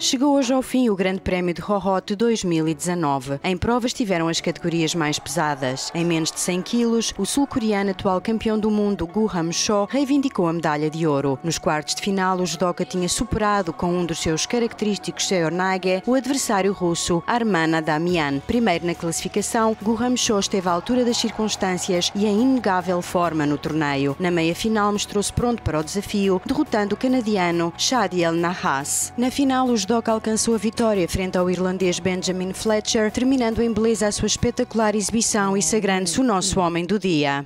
Chegou hoje ao fim o Grande Prémio de Rohot 2019. Em provas tiveram as categorias mais pesadas. Em menos de 100 quilos, o sul-coreano atual campeão do mundo, Gu Ham-cho, reivindicou a medalha de ouro. Nos quartos de final, o judoca tinha superado com um dos seus característicos Seornage o adversário russo Arman Adamian. Primeiro na classificação, Gu Ham-cho esteve à altura das circunstâncias e em inegável forma no torneio. Na meia-final mostrou-se pronto para o desafio, derrotando o canadiano Shadiel Nahas. Na final, os judoca alcançou a vitória frente ao irlandês Benjamin Fletcher, terminando em beleza a sua espetacular exibição e sagrando-se o nosso homem do dia.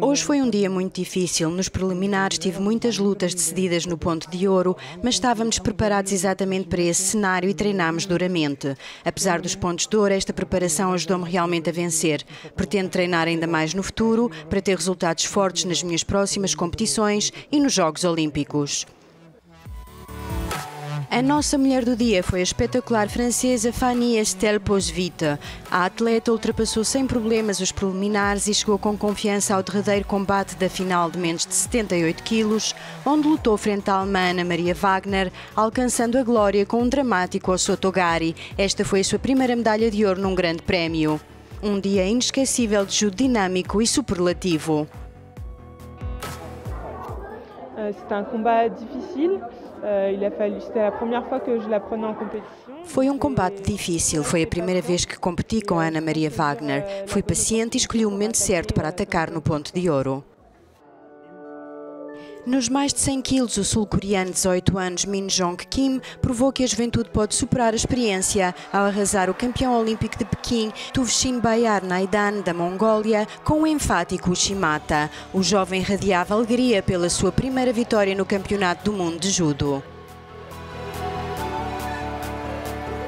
Hoje foi um dia muito difícil. Nos preliminares tive muitas lutas decididas no ponto de ouro, mas estávamos preparados exatamente para esse cenário e treinámos duramente. Apesar dos pontos de ouro, esta preparação ajudou-me realmente a vencer. Pretendo treinar ainda mais no futuro para ter resultados fortes nas minhas próximas competições e nos Jogos Olímpicos. A nossa mulher do dia foi a espetacular francesa Fanny Estelle Posvita. A atleta ultrapassou sem problemas os preliminares e chegou com confiança ao derradeiro combate da final de menos de 78 quilos, onde lutou frente à alemã Ana Maria Wagner, alcançando a glória com um dramático Ossotogari. Esta foi a sua primeira medalha de ouro num grande prémio. Um dia inesquecível de judo dinâmico e superlativo. Euh, c'est un combat difficile. Euh, il a fallu, c'était la première fois que je la prenais en compétition. Foi um combate difícil. Foi a primeira vez que competi com Ana Maria Wagner. Fui paciente e escolhi o momento certo para atacar no ponto de ouro. Nos mais de 100 quilos, o sul-coreano de 18 anos Min Jong Kim provou que a juventude pode superar a experiência ao arrasar o campeão olímpico de Pequim, Tuvshin Bayar Naidan, da Mongólia, com o enfático Shimata. O jovem radiava alegria pela sua primeira vitória no Campeonato do Mundo de Judo.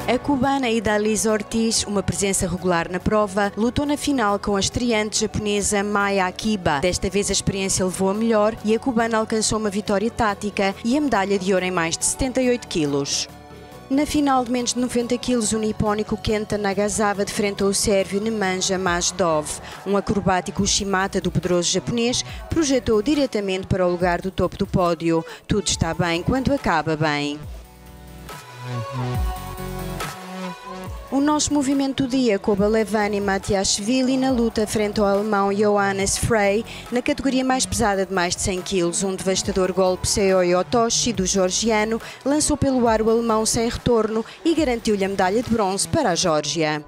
A cubana Idaliz Ortiz, uma presença regular na prova, lutou na final com a estreante japonesa Maya Akiba. Desta vez a experiência levou a melhor e a cubana alcançou uma vitória tática e a medalha de ouro em mais de 78 quilos. Na final de menos de 90 quilos, o nipónico Kenta Nagasawa defrontou o sérvio Nemanja Majdov. Um acrobático Shimata do poderoso japonês projetou diretamente para o lugar do topo do pódio. Tudo está bem quando acaba bem. O nosso movimento do dia coube a Levani Matiashvili na luta frente ao alemão Johannes Frey na categoria mais pesada de mais de 100 kg. Um devastador golpe Seoi Otoshi do georgiano lançou pelo ar o alemão sem retorno e garantiu-lhe a medalha de bronze para a Geórgia.